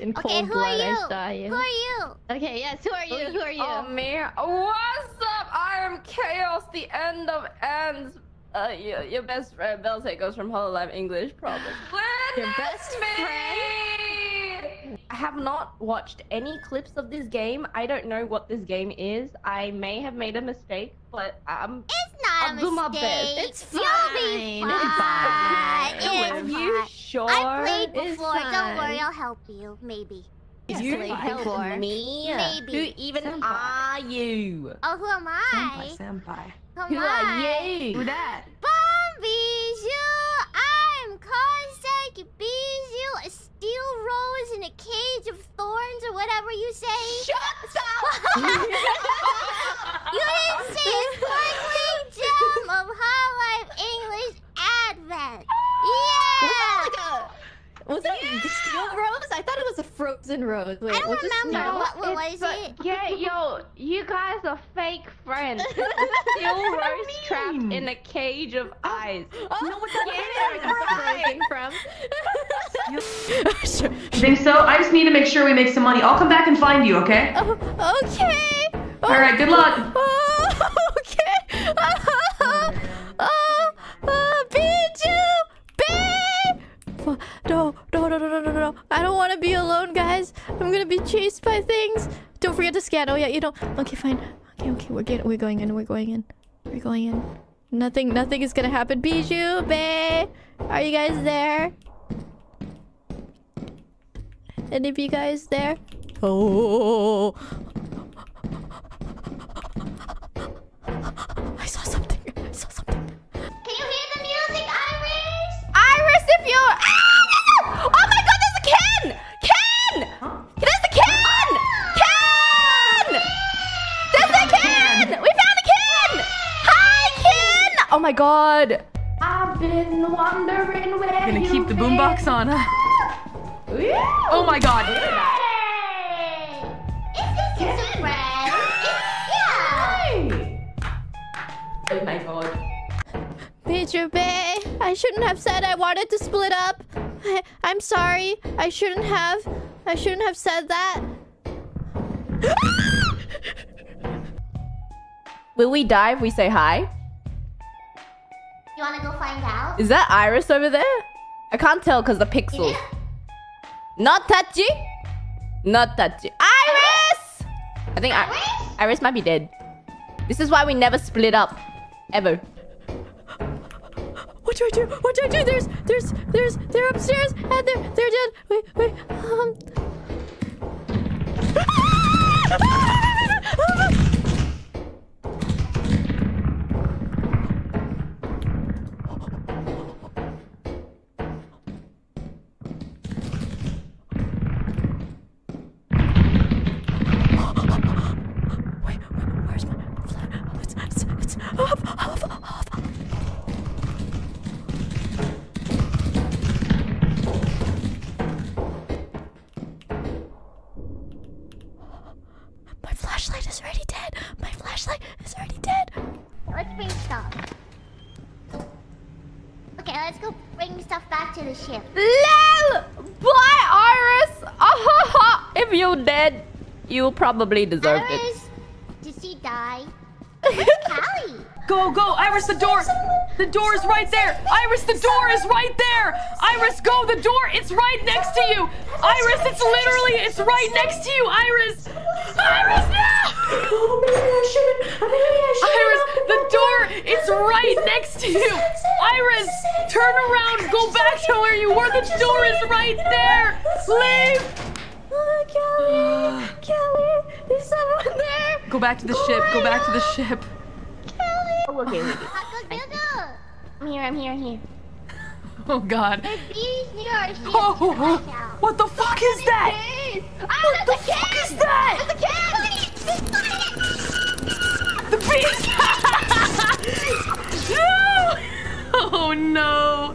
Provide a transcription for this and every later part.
In cold Okay, who are blood, I you? saw you. Who are you? Okay, yes, who are you? Who are you? Oh, me. What's up? I am Chaos, the end of ends. Uh, your, your best friend, Beltec, goes from Hololive English, probably. Your best friend? I have not watched any clips of this game. I don't know what this game is. I may have made a mistake, but um, It's not I'll a do my mistake. best. It's You'll be fine. fine. It's fine. Are fine. you sure? I played before. Don't worry. I'll help you. Maybe. Yes, you played before. me? Maybe. Who even Senpai. are you? Oh, who am I? senpai. Who am Who are I? you? Who that? Bombiju! I'm Koseki Bijou, a steel rose in a cage of thorns, or whatever you say. Shut up! you didn't say a sparkling gem of High Life English Advent. Was Yeah! that like a... Was it a steel rose? I thought it was a frozen rose. Wait, I don't what's remember. smell? What, what was it? Yeah, yo, you guys are fake friends. It's a steel rose trapped in a cage of oh. ice. Oh, know what that yeah, is, where it's frozen from. Think so? I just need to make sure we make some money. I'll come back and find you, okay? Oh, okay. All right, good luck. Oh, okay. No, no, no, no, no, no, no. I don't want to be alone, guys. I'm gonna be chased by things. Don't forget to scan. Oh yeah, you don't. Okay, fine. Okay, okay, we're getting, we're going in. We're going in. We're going in. Nothing, nothing is gonna happen. Bijou, babe. Are you guys there? Any of you guys there? Oh. I saw something. I saw something. Can you hear the music, IRyS? IRyS, if you. My god. I've been wondering where Gonna you've keep the been. boombox on. Oh my god. Hey! It's just a friend. It's, yeah! Oh my god. Major Bae, I shouldn't have said I wanted to split up. I, I'm sorry. I shouldn't have. I shouldn't have said that. Will we die if we say hi? You wanna go find out? Is that IRyS over there? I can't tell because the pixels. Not touchy. Not touchy. IRyS! I think I IRyS? IRyS might be dead. This is why we never split up. Ever. What do I do? What do I do? There's, there's, there's, they're upstairs and they're, they're dead. Wait, wait. Um. Probably deserved it. IRyS, did she die? Callie? Go, go, IRyS, the door. The door is right there. IRyS, the door is right there. IRyS, go, the door. It's right next to you. IRyS, it's literally, it's right next to you, IRyS. IRyS, no! IRyS, the door, it's right next to you. IRyS, turn around, go back to where you were. The door is right there. Leave. Oh, Kelly! Kelly! There's someone there! Go back to the ship. Go back to the ship. Oh, okay, okay. I'm here, I'm here, I'm here. Oh God. There's bees near our. Oh, what the fuck is that? Ah, what the fuck is that? The beast! no! Oh no!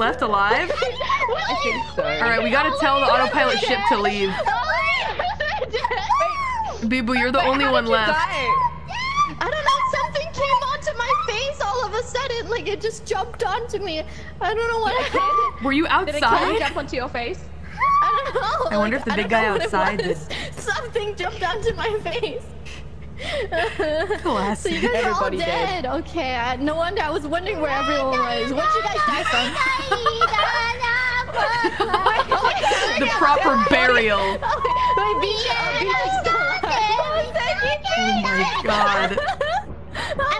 left alive? I think so. All right, we gotta tell the autopilot ship to leave. Biboo, you're the only one left. I don't know, something came onto my face all of a sudden. Like it just jumped onto me. I don't know what happened. Were you Did it outside? jump onto your face? I don't know. I wonder like, if the big guy know what it outside was. Something jumped onto my face. so you guys are all dead. dead. Okay, I, no wonder. I was wondering where everyone was. What'd you guys die from? The proper burial. Oh, Beach is still alive. My god.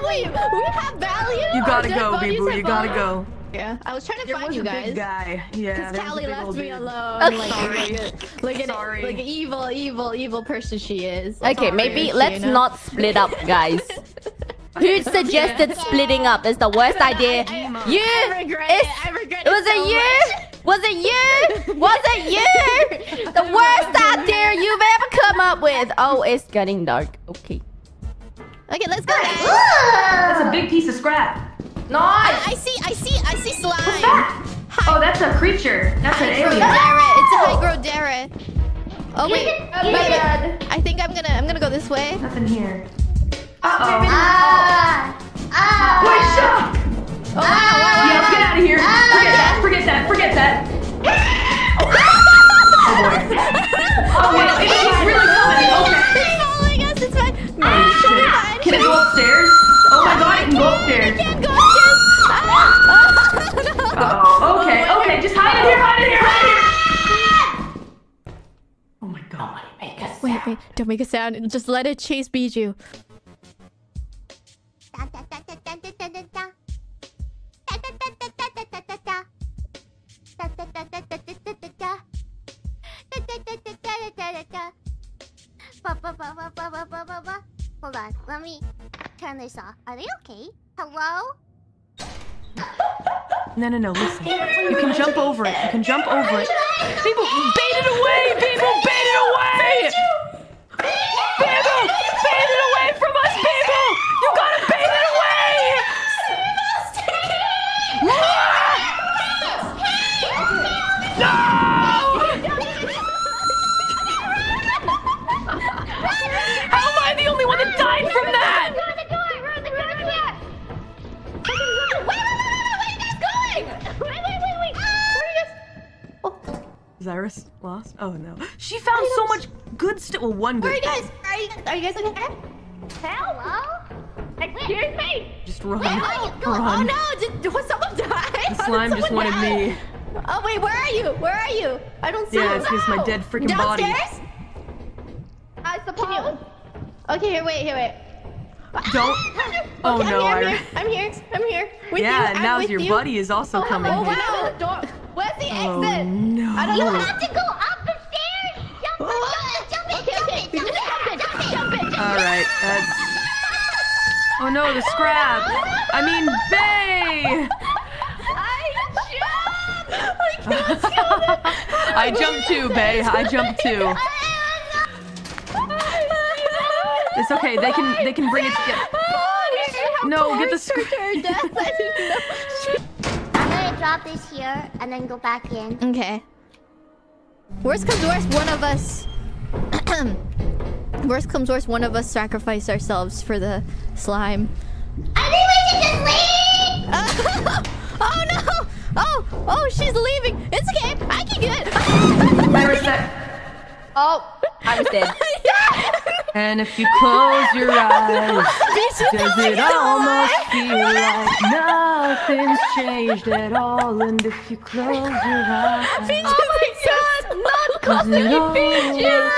Wait, we have Valiant. You gotta go, Biboo. You gotta go. Yeah, I was trying to There find was you a guys. big guy. Yeah, Because there was a Callie left me dude. alone. Okay. Like, Sorry. like, a, like, an, Sorry. like an evil, evil, evil person she is. Okay, maybe let's Sheena. not split up, guys. Who suggested splitting up? Is the worst idea. You. I regret It's- it. Was it. you? Was it you? Was it you? The worst idea you've ever come up with. Oh, it's getting dark. Okay. Okay, let's go. That's a big piece of scrap. I, I see, I see, I see slime. What's that? Oh, that's a creature. That's an alien. It's a Hygrodere. Oh wait, god. I think I'm gonna, I'm gonna go this way. Nothing here. Uh-oh. Ah, Wait, shock! Oh wow, wow, Yeah, let's get out of here. Forget that. Forget that. Forget that. Oh boy. Oh wait, it- she's really coming. Okay. It's following us. It's fine. Oh She'll be shit. fine. Can it go upstairs? Oh my god, it can go upstairs. Can't go upstairs. Ah! no. Uh-oh. Okay, okay, just hide in here, hide in here, hide in here. Oh my god. Wait, wait, don't make a sound. Just let it chase Bijou. Hold on, let me turn this off. Are they okay? Hello? No, no, no, listen. You can jump over it. You can jump over it. People, bait it away! People, bait it away! People, bait good stuff. Well, one Where are you guys? Are you, are you guys okay? Hello? Excuse me. Just run. Oh Run. no! Did, did someone die? The slime just wanted die? me. Oh wait, where are you? Where are you? I don't see Yeah, you. it's just my dead freaking body. Downstairs? I suppose. Okay, here, wait, here, wait. Don't. Oh Okay, no, I'm here, I'm here. I'm here. I'm here. With Yeah, you. and I'm now with your you. buddy is also oh, coming Oh here. wow! Door. Where's the Oh exit? no. I don't know. You have to go up the stairs! Jump it, jump it, jump it, jump it, All right. That's. Oh no, the scrap. I mean, Bae. I jumped too, Bae. I jumped too. It's okay. They can. They can bring it together. No, get the scrap. I'm gonna drop this here and then go back in. Okay. Worst comes worst, one of us. worst comes worst, one of us sacrifice ourselves for the slime. I think we should just leave! oh no! Oh, oh, she's leaving. It's okay. I can do it. IRyS, that. Oh, I was dead. And if you close your eyes, does it almost feel like nothing's changed at all? And if you close your eyes, oh costume beat you!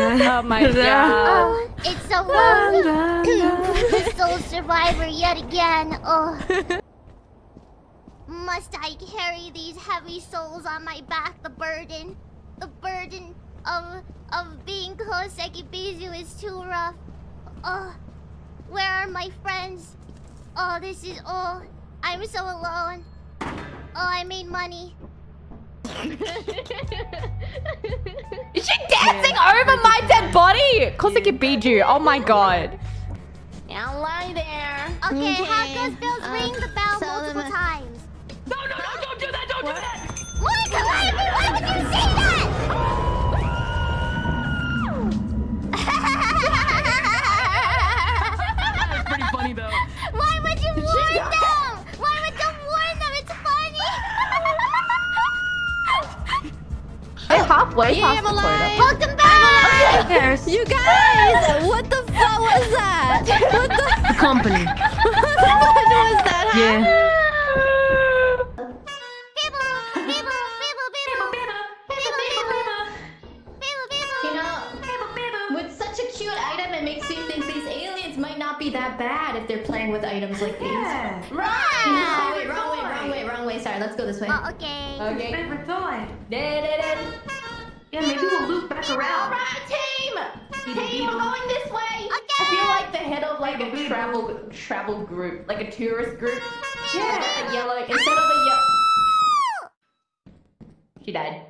oh my god. It's a lonely. Sole survivor yet again. Oh. Must I carry these heavy souls on my back? The burden, the burden of of being close to Ekibizu is too rough. Oh, where are my friends? Oh, this is all. I'm so alone. Oh, I made money. Is she dancing over my dead body? Koseki Bijou. Oh my god. Now lie there. Okay, Okay, have those bells uh, ring the bell so multiple times. No, no, no, don't do that, don't do that! What? We're Yeah, past I'm the quota. alive. Welcome back. Yes. You guys, what the fuck was that? What the, Company. what the fuck was that? huh? Yeah. People, people, people, people, people, people, people, You know, with such a cute item, it makes me think these aliens might not be that bad if they're playing with items like these. Yeah. Oh, wait, wrong way, wrong way, wrong way. Sorry, let's go this way. Oh, okay. Okay. Favorite toy. Yeah, maybe we'll loop back around. Alright, team! Team, we're going this way! I feel like the head of like a travel travel group, like a tourist group. Yeah. A yellow instead of a yellow. She died.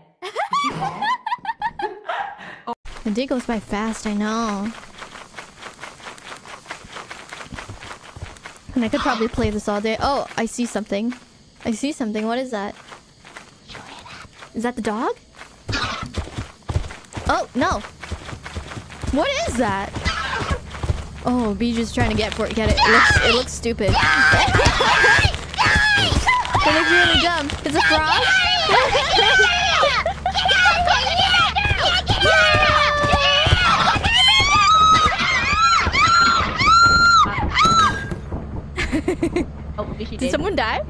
The day goes by fast, I know. And I could probably play this all day. Oh, I see something. I see something. What is that? Is that the dog? Oh, no. What is that? Oh, Bijou's trying to get for it. Get it. It looks, it looks stupid. it looks really dumb. It's a frog? Oh, did she Did did. someone die?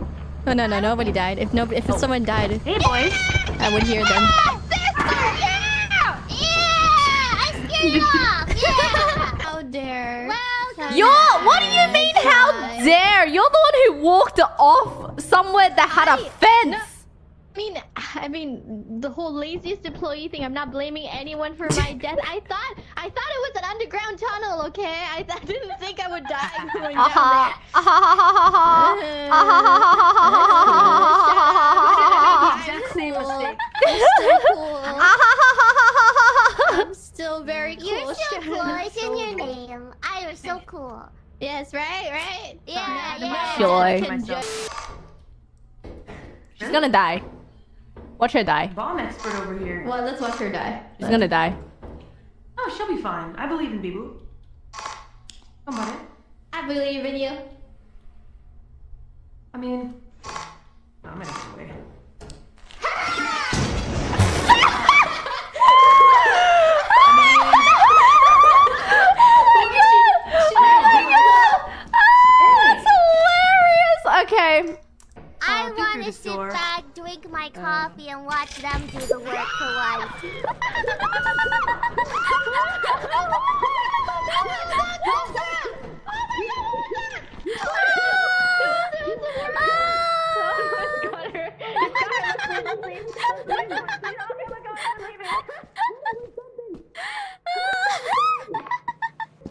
Oh no no nobody died. If no if oh. someone died, Hey, boys. I would hear them. How dare. Yo, what do you mean? How dare? You're the one who walked off somewhere that had a fence. I mean, I mean, the whole laziest employee thing. I'm not blaming anyone for my death. I thought, I thought it was an underground tunnel. Okay, I, I didn't think I would die going down uh-huh. there. Exact uh-huh. mistake. I'm still very cool. You're so cool. I'm It's in your cool. name. I was so cool. Yes, right, right. Yeah, yeah. Joy. Can Myself. ju- She's gonna die. Watch her die. Bomb expert over here. Well, let's watch her die. She's gonna die. Oh, she'll be fine. I believe in Biboo. Come on. in. I believe in you. I mean, no, I'm gonna get away. Oh oh, hilarious. Okay. I Oh, want to this sit back, drink my uh. coffee, and watch them do the work for once.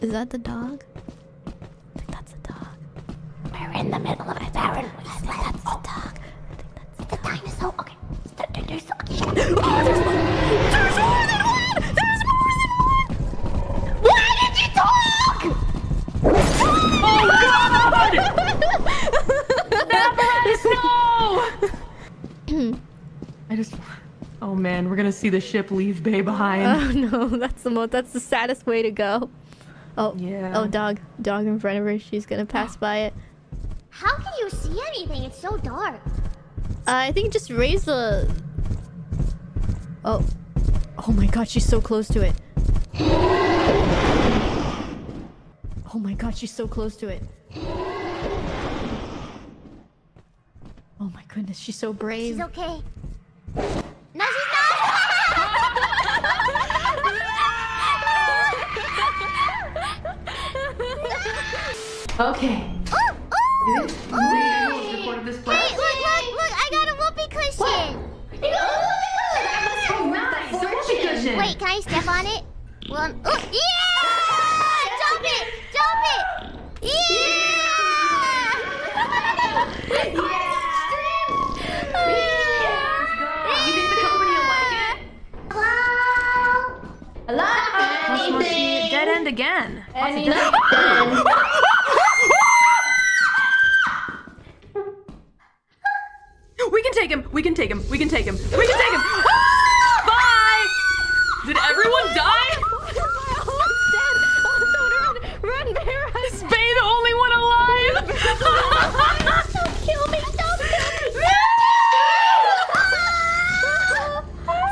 Is that the dog? I think that's the dog. We're in the middle of a barren wasteland. That's the dog. I think the dinosaur. Okay. Oh, there's, there's, there's more than one! There's more than one! Why did you talk? Oh God! no! I just. Oh man, we're gonna see the ship leave Bae behind. Oh no, that's the most. That's the saddest way to go. Oh yeah. oh dog, dog in front of her. She's gonna pass by it. How can you see anything? It's so dark. Uh, I think just raise the. Oh, oh my God, she's so close to it. Oh my God, she's so close to it. Oh my goodness, she's so brave. She's okay. No, she's not! Okay. I step on it? One. Oh, yeah! Jump it! Jump it! Yeah! You think the company will like it? Hello? Hello, anything? Dead dead end again. Any. We can take him. We can take him. We can take him. We can take him. Bye. Did everyone die? Run, Bear, run. Is Bae the only one alive? Kill me, don't kill me.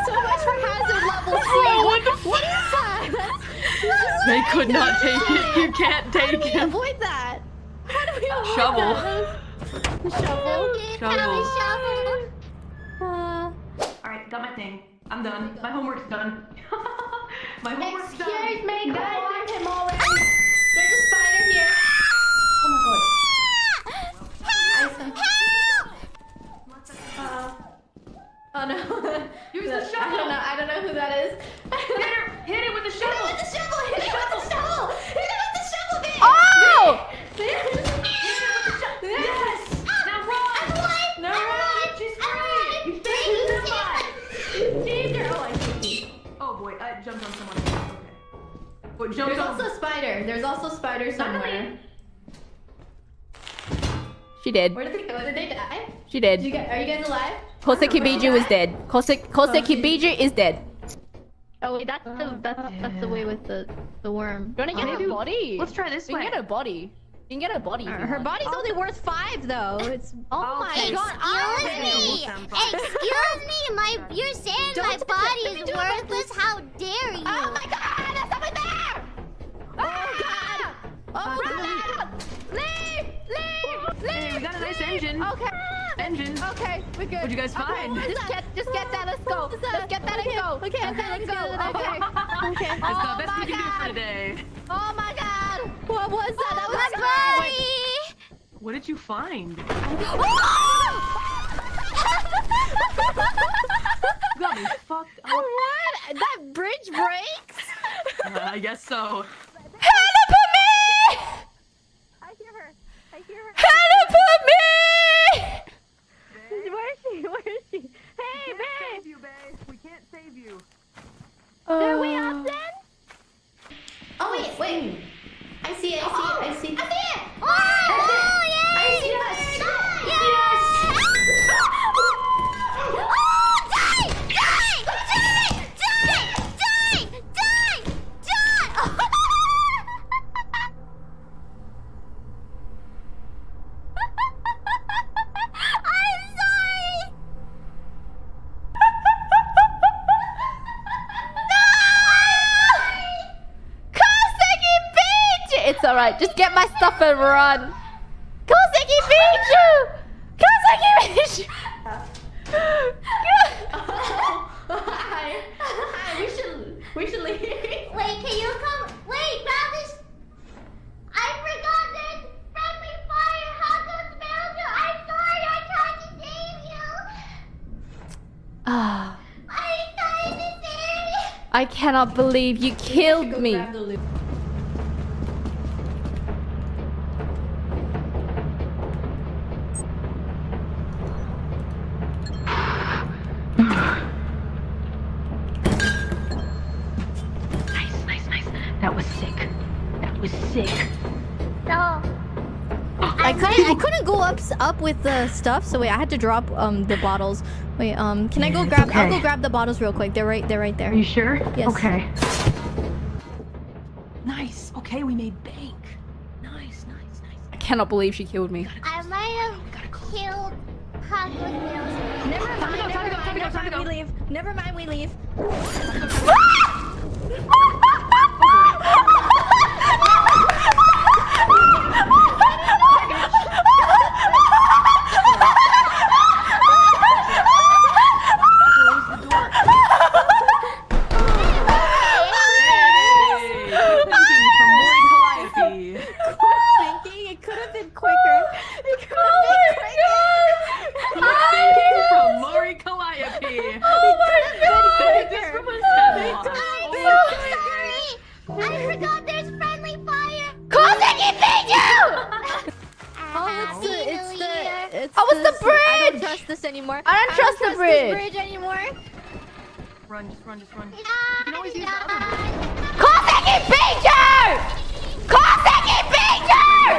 So much for hazard level Bro, what the What is that? That's, They could not take it. You can't take him. avoid that. How do we avoid Shovel. that? Shovel. Shovel. shovel. Uh, All right, got my thing. I'm done. My homework's done. my homework's done. Excuse me, guys. There's him already. There's a spider here. Oh my god. Uh, oh no. Use the I don't shovel. know. I don't know who that is. Hit her. Hit it with the Hit shovel. it with the shovel! Hit it with the shovel! Hit it with the shovel, babe! Oh! Yes. Now run. No, run! She's free. You saved her. Saved her! Oh, I see. Oh boy, I jumped on someone. Okay. But jumped There's on. also a spider. There's also a spider somewhere. She did. Where did they go? Did they die? She Did you did. get? Are you guys alive? Koseki Bijou is dead. Koseki, Koseki Bijou is dead. Oh wait, that's the that's that's the way with the the worm. You wanna get Oh. her body? Let's try this You way. can get her body. You can get her body. if Her want. body's only oh. worth five though. It's oh my take- god! Excuse me! Excuse me! My you're saying Don't my body is do it like worthless? How dare oh you? Oh my god! There's someone there! Oh god! Oh god! Leave! Leave! Leave! Hey, we got a nice engine. Okay. Engine. Okay, we're good. What'd you guys find? Just get, just get that. Let's go. Let's get that and go. Okay, get that and go. Okay. Okay. That's Oh the best we can do for today. Oh my god! What was that? That was scary. What did you find? You got me fucked up. What? That bridge breaks? Uh, I guess so. Help Bijou! Just get my stuff and run. Koseki Bijou! Koseki Bijou! Hi. Hi. We should. We should leave. Wait, can you come? Wait, grab this. I forgot this friendly fire. How to spell you? I'm sorry. I tried to save you. Ah, I tried to save you. I cannot believe you killed me. Up up with the stuff, so wait, I had to drop um the bottles. Wait, um can I go It's grab I'll go grab the bottles real quick. They're right they're right there. Are you sure? Yes. Okay. Nice. Okay, we made bank. Nice, nice, nice. I cannot believe she killed me. I might have killed Hot Wheels. Never mind. Time to go, Never time to go, time mind. to go, Never time to mind. go. We leave. Never mind. We leave. anymore. I don't, I trust, don't trust the bridge. bridge. anymore. Run, just run, just run. No, you can always no. use the other bridge. Call second picture! Call second picture!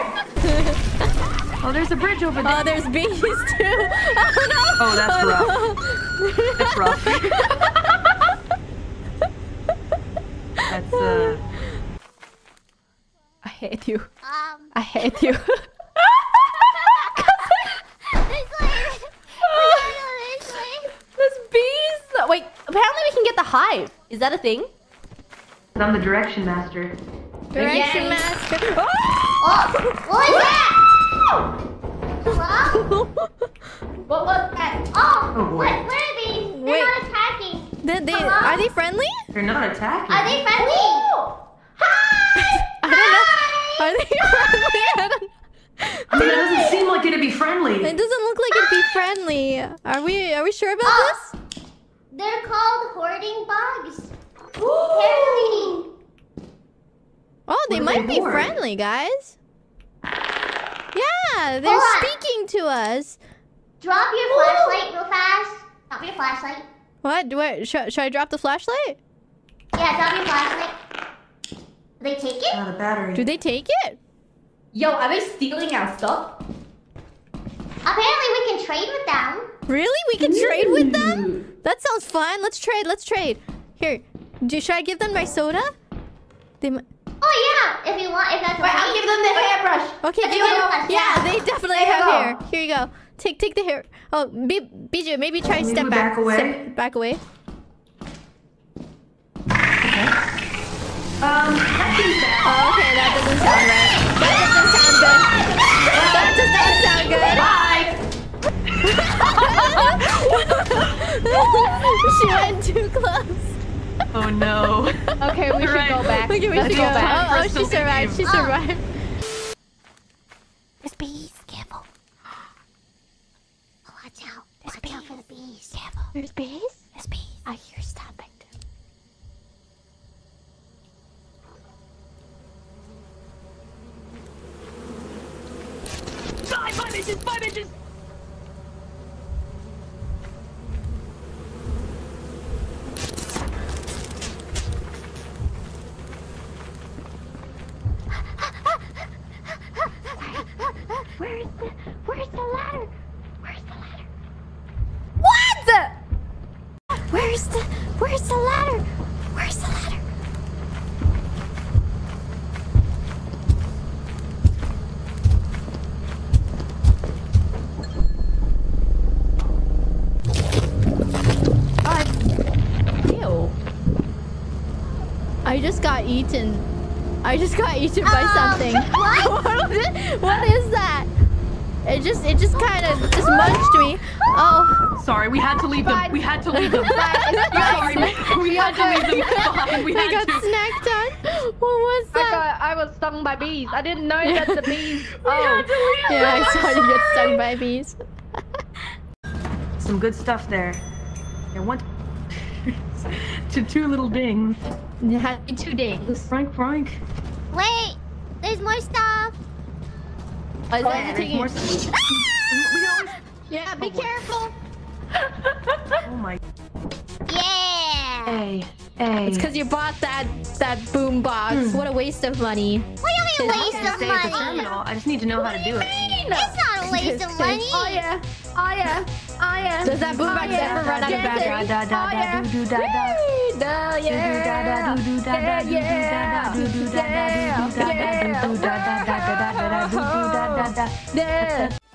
oh, there's a bridge over there. Oh, there's bees too. Oh no! Oh, that's rough. That's rough. that's uh. I hate you. Um. I hate you. bees. Wait, apparently we can get the hive. Is that a thing? I'm the direction master. Direction master. Oh! oh, what was that? Hello? What was that? Oh, Oh, boy. what, what are these? They're Wait. not attacking. They, they, are they friendly? They're not attacking. Are they friendly? Hi! I don't know. Are they friendly? I don't- I mean, it doesn't seem like it'd be friendly. It doesn't look like it'd be friendly. Are we? Are we sure about Oh. this? They're called hoarding bugs. Apparently. Oh, they might they be for? friendly, guys. Yeah, they're speaking to us. Drop your flashlight real fast. Drop your flashlight. What? Do I, should, should I drop the flashlight? Yeah, drop your flashlight. Did they take it? Not a battery. Do they take it? Yo, are they stealing our stuff? Apparently we can trade with them. Really? We can trade with them? That sounds fun. Let's trade. Let's trade. Here, do, should I give them my soda? They. mi- Oh yeah, if you want, if that's Wait, I'll give them the hairbrush. Okay, Let's give Yeah, Yeah. they definitely have go. hair. Here you go. Take take the hair. Oh, B- Bijou, maybe try Maybe step back back. away. Step back away. Um, that seems bad. Oh, okay, that doesn't sound right. That doesn't sound good. That does not sound good. She went too close. Oh no. Okay, we should Right. go back. Okay, we Let's should go go. back. Oh, oh, she survived. you. She survived. There's bees. Careful. Watch out. Watch out for the bees. Careful. There's bees? There's bees. I hear stomping. Five, five inches, five inches. Where's the Where's the ladder? Where's the ladder? What? Where's the Where's the ladder? Where's the ladder? Ew. I just got eaten. I just got eaten by Um, something. what? what is that? It just it just kind of just munched me. Oh, Sorry, we had to leave them. We had to leave them. Sorry, we had to leave them behind. We I had got to. snacked on. What was that? I that? got, I was stung by bees. I didn't know that the bees. We had Oh, to leave Yeah, them. I saw you get stung by bees. Some good stuff there. There one to two little dings. It had two dings. Frank, Frank. Wait. There's more stuff. Oh, is Oh, that yeah, there's taking- more stuff. Always. Yeah, be oh, boy. careful. Oh my. Yeah. Hey, hey. It's because you bought that that boom box. Hmm. What a waste of money. What do you mean waste of stay at the money? terminal. I just need to know how to do it. It's not a waste of money. oh yeah, oh yeah, oh yeah. Does that boom box oh, yeah. ever run out of Yeah, battery? Da da Oh, da yeah. do do da da. Da, yeah. Do da da da. Yeah.